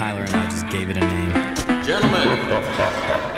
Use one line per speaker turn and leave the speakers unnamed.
Tyler and I just gave it a name.
Gentlemen,